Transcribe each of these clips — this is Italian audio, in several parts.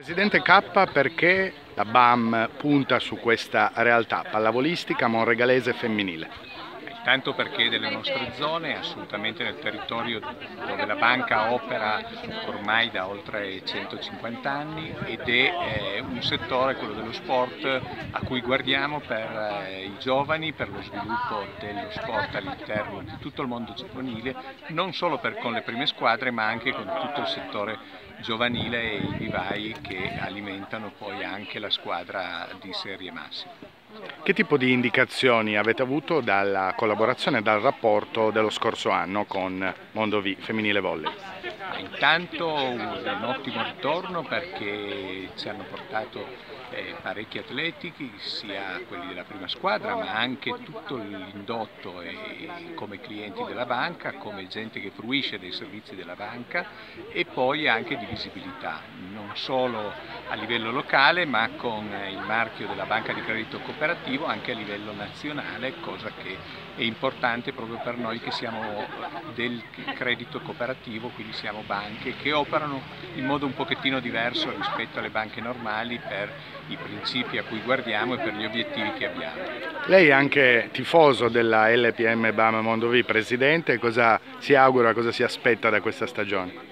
Presidente K, perché la BAM punta su questa realtà pallavolistica monregalese femminile? Intanto perché delle nostre zone, assolutamente nel territorio dove la banca opera ormai da oltre 150 anni ed è eh, un settore, quello dello sport, a cui guardiamo per eh, i giovani, per lo sviluppo dello sport all'interno di tutto il mondo giovanile, non solo per, con le prime squadre ma anche con tutto il settore giovanile e i vivai che alimentano poi anche la squadra di serie massima. Che tipo di indicazioni avete avuto dalla collaborazione e dal rapporto dello scorso anno con Mondo V Femminile Volley? Intanto un ottimo ritorno perché ci hanno portato eh, parecchi atleti, sia quelli della prima squadra ma anche tutto l'indotto come clienti della banca, come gente che fruisce dei servizi della banca e poi anche di visibilità, non solo a livello locale ma con il marchio della banca di credito cooperativo anche a livello nazionale, cosa che è importante proprio per noi che siamo del credito cooperativo, quindi siamo banche che operano in modo un pochettino diverso rispetto alle banche normali per i principi a cui guardiamo e per gli obiettivi che abbiamo. Lei è anche tifoso della LPM BAM Mondovi, Presidente, cosa si augura, cosa si aspetta da questa stagione?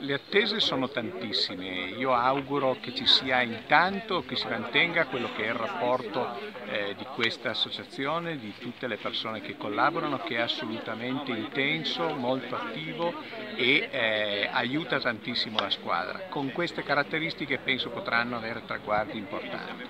Le attese sono tantissime, io auguro che ci sia intanto, che si mantenga quello che è il rapporto eh, di questa associazione, di tutte le persone che collaborano, che è assolutamente intenso, molto attivo e eh, aiuta tantissimo la squadra. Con queste caratteristiche penso potranno avere traguardi importanti.